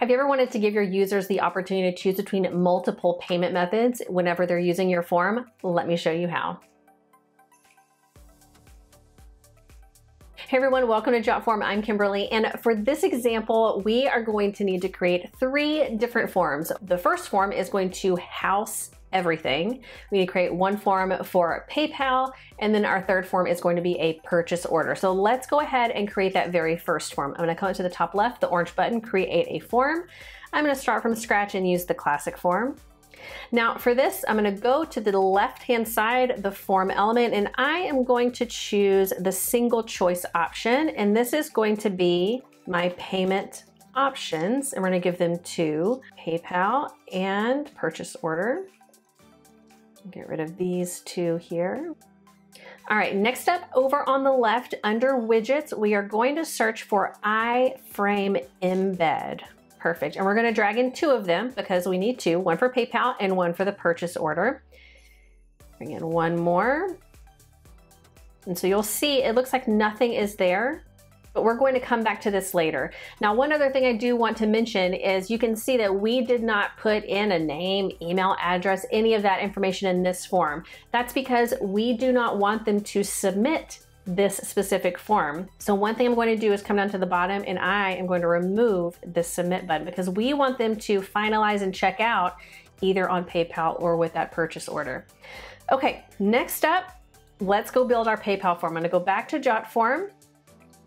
Have you ever wanted to give your users the opportunity to choose between multiple payment methods whenever they're using your form? Let me show you how. Hey everyone, welcome to JotForm. I'm Kimberly, and for this example, we are going to need to create three different forms. The first form is going to house everything. We need to create one form for PayPal, and then our third form is going to be a purchase order. So let's go ahead and create that very first form. I'm gonna come to the top left, the orange button, create a form. I'm gonna start from scratch and use the classic form. Now for this, I'm gonna go to the left-hand side, the form element, and I am going to choose the single choice option, and this is going to be my payment options, and we're gonna give them to PayPal and purchase order. Get rid of these two here. All right, next up over on the left under widgets, we are going to search for iframe embed. Perfect. And we're going to drag in two of them because we need two, one for PayPal and one for the purchase order. Bring in one more. And so you'll see it looks like nothing is there, but we're going to come back to this later. Now, one other thing I do want to mention is you can see that we did not put in a name, email address, any of that information in this form. That's because we do not want them to submit this specific form. So one thing I'm going to do is come down to the bottom and I am going to remove the submit button because we want them to finalize and check out either on PayPal or with that purchase order. Okay, next up, let's go build our PayPal form. I'm gonna go back to JotForm,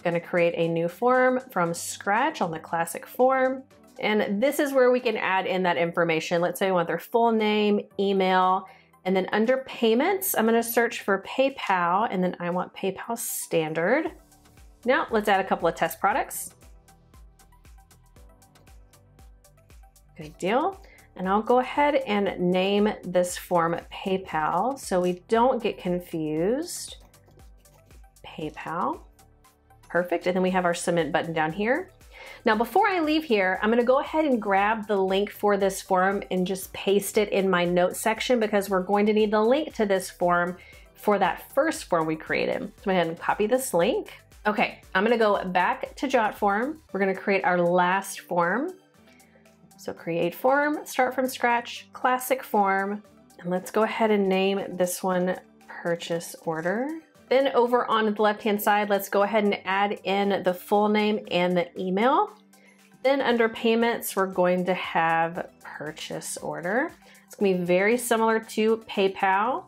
gonna create a new form from scratch on the classic form. And this is where we can add in that information. Let's say we want their full name, email, and then under payments, I'm gonna search for PayPal and then I want PayPal standard. Now let's add a couple of test products. Good deal. And I'll go ahead and name this form PayPal so we don't get confused. PayPal. Perfect. And then we have our submit button down here. Now, before I leave here, I'm gonna go ahead and grab the link for this form and just paste it in my notes section because we're going to need the link to this form for that first form we created. So go ahead and copy this link. Okay, I'm gonna go back to JotForm. We're gonna create our last form. So create form, start from scratch, classic form, and let's go ahead and name this one purchase order. Then over on the left-hand side, let's go ahead and add in the full name and the email. Then under payments, we're going to have purchase order. It's gonna be very similar to PayPal.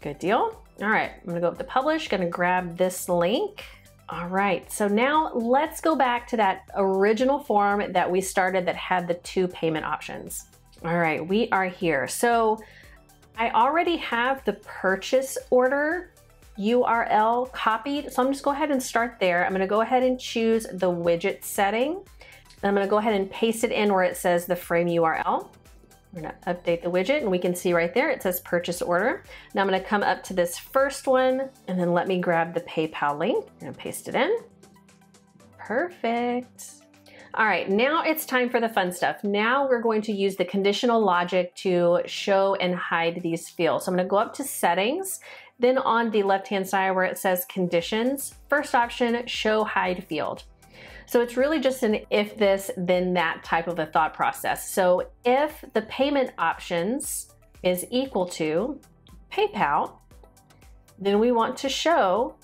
Good deal. All right, I'm gonna go up to publish, gonna grab this link. All right, so now let's go back to that original form that we started that had the two payment options. All right, we are here. So I already have the purchase order URL copied, so I'm just go ahead and start there. I'm gonna go ahead and choose the widget setting. I'm gonna go ahead and paste it in where it says the frame URL. We're gonna update the widget and we can see right there, it says purchase order. Now I'm gonna come up to this first one and then let me grab the PayPal link and paste it in. Perfect. All right, now it's time for the fun stuff. Now we're going to use the conditional logic to show and hide these fields. So I'm gonna go up to settings, then on the left-hand side where it says conditions, first option, show hide field. So it's really just an if this, then that type of a thought process. So if the payment options is equal to PayPal, then we want to show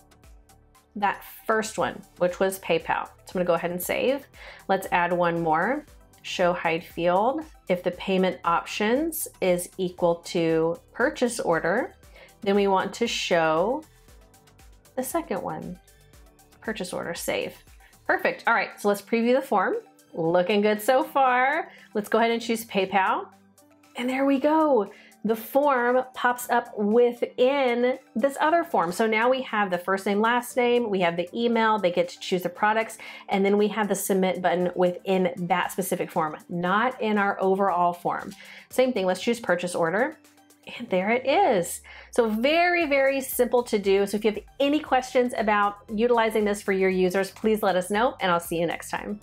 that first one, which was PayPal. So I'm gonna go ahead and save. Let's add one more, show hide field. If the payment options is equal to purchase order, then we want to show the second one, purchase order, save. Perfect, all right, so let's preview the form. Looking good so far. Let's go ahead and choose PayPal. And there we go the form pops up within this other form. So now we have the first name, last name, we have the email, they get to choose the products, and then we have the submit button within that specific form, not in our overall form. Same thing, let's choose purchase order. And there it is. So very, very simple to do. So if you have any questions about utilizing this for your users, please let us know and I'll see you next time.